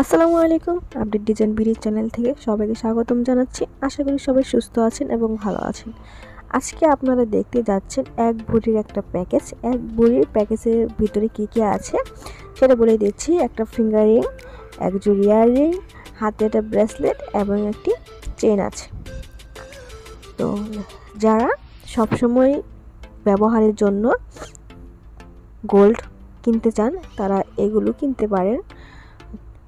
আসসালামু আলাইকুম, update design BD channel থেকে সবাইকে স্বাগতম জানাচ্ছি। আশা করি সবাই সুস্থ আছেন এবং ভালো আছেন। আজকে আপনারা দেখতে যাচ্ছেন এক ভরির একটা প্যাকেজ। এক ভরির প্যাকেজের ভিতরে কি কি আছে সেটা বলে দিচ্ছি। একটা ফিঙ্গার রিং, এক জোড় ইয়াররিং হাতে একটা ব্রেসলেট এবং একটি চেন আছে। তো যারা সবসময় ব্যবহারের জন্য গোল্ড কিনতে চান, তারা এগুলো কিনতে পারেন।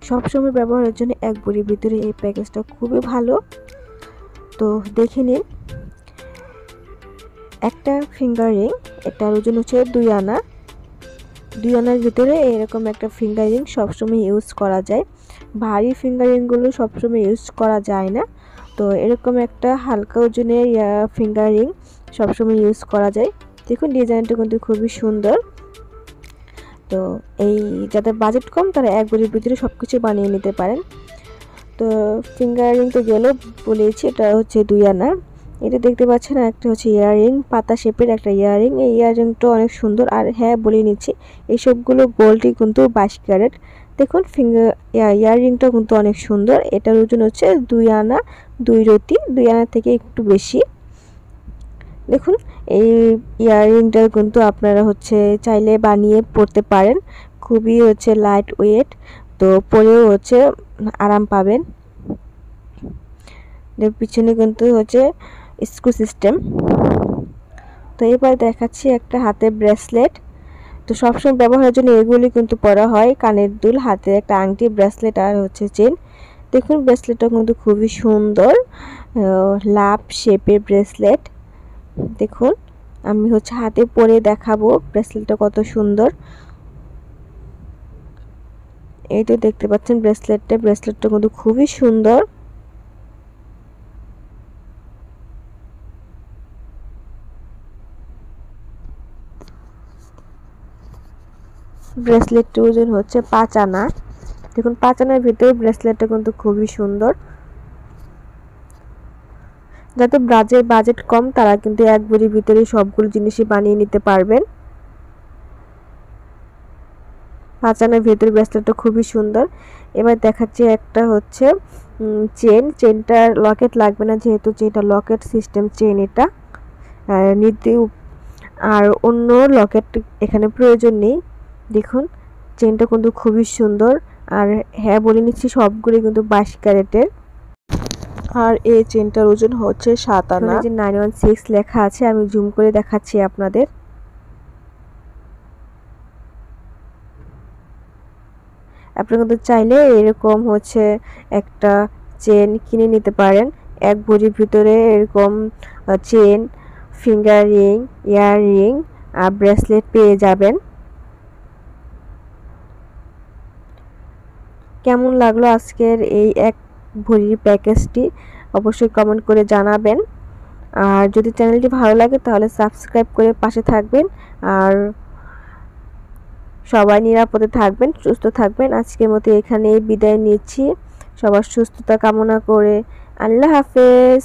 সবসময় ব্যবহারের জন্য এক বড়ির ভিতরে এই প্যাকেজটা খুবই ভালো। তো দেখে নিন। একটা ফিঙ্গার রিং এটার ওজন হচ্ছে দুই আনা। দুই আনার ভিতরে এরকম একটা ফিঙ্গার রিং সবসময় ইউজ করা যায়। ভারী ফিঙ্গার রিংগুলো সবসময় ইউজ করা যায় না। তো এরকম একটা হালকা ওজনের ফিঙ্গার রিং সবসময় ইউজ করা যায়। দেখুন ডিজাইনটা কিন্তু খুবই সুন্দর। তো এই যাদের বাজেট কম, তারা এক বড়ির ভিতরে সব কিছু বানিয়ে নিতে পারেন। তো ফিঙ্গারিং তো গেল বলেছি, এটা হচ্ছে দুই আনা। এটা দেখতে পাচ্ছেন, একটা হচ্ছে ইয়াররিং পাতা শেপের একটা ইয়াররিং এই ইয়াররিংটা অনেক সুন্দর। আর হ্যাঁ বলে নিচ্ছি, এই সবগুলো গোল্ডই কিন্তু বাইশ ক্যারেট। দেখুন ফিঙ্গার ইয়াররিংটা কিন্তু অনেক সুন্দর। এটার ওজন হচ্ছে দুই আনা, দুই রতি। দুই আনা থেকে একটু বেশি। দেখুন, এই ইয়াররিংটা কিন্তু আপনারা হচ্ছে চাইলে বানিয়ে পরতে পারেন। খুবই হচ্ছে লাইট ওয়েট তো পরেও হচ্ছে আরাম পাবেন। পিছনে কিন্তু হচ্ছে স্ক্রু সিস্টেম তো এবার দেখাচ্ছি একটা হাতে ব্রেসলেট তো সবসময় ব্যবহারের জন্য এগুলি কিন্তু পরা হয় কানের দুল হাতে একটা আংটি ব্রেসলেট আর হচ্ছে চেন দেখুন ব্রেসলেটটা কিন্তু খুবই সুন্দর লাভ শেপের ব্রেসলেট দেখুন, আমি হচ্ছে হাতে পরে দেখাবো ব্রেসলেটটা কত সুন্দর। এই তো দেখতে পাচ্ছেন ব্রেসলেটটা ব্রেসলেটটা কিন্তু খুবই সুন্দর। ব্রেসলেটটি ওজন হচ্ছে পাঁচ আনা। দেখুন, পাঁচ আনার ভিতরে ব্রেসলেটটা কিন্তু খুবই সুন্দর। যাতে ব্রাজের বাজেট কম, তারা কিন্তু এক বড়ির ভিতরে সবগুলো জিনিসই বানিয়ে নিতে পারবেন। পাঁচানের ভেতর ব্রেসলেটটা খুবই সুন্দর। এবার দেখাচ্ছি একটা হচ্ছে চেন চেনটার লকেট লাগবে না যেহেতু যেটা লকেট সিস্টেম চেন এটা। নীতি আর অন্য লকেট এখানে প্রয়োজন নেই। দেখুন চেনটা কিন্তু খুবই সুন্দর। আর হ্যাঁ বলে নিচ্ছি সবগুলি কিন্তু বাইশ ক্যারেটের। আর এই চেনটার ওজন হচ্ছে সাত আনা। যে নাইন ওয়ান সিক্স লেখা আছে, আমি জুম করে দেখাচ্ছি আপনাদের। আপনারা কিন্তু চাইলে এরকম হচ্ছে একটা চেন কিনে নিতে পারেন। এক ভরির ভিতরে এরকম chain finger ring earring আর ব্রেসলেট পেয়ে যাবেন। কেমন লাগল আজকের এই এক ভরির প্যাকেজটি অবশ্যই কমেন্ট করে জানাবেন। আর যদি চ্যানেলটি ভালো লাগে তাহলে সাবস্ক্রাইব করে পাশে থাকবেন। আর সবাই নিরাপদে থাকবেন, সুস্থ থাকবেন। আজকের মতো এখানে বিদায় নিচ্ছি। সবার সুস্থতা কামনা করে আল্লাহ হাফেজ।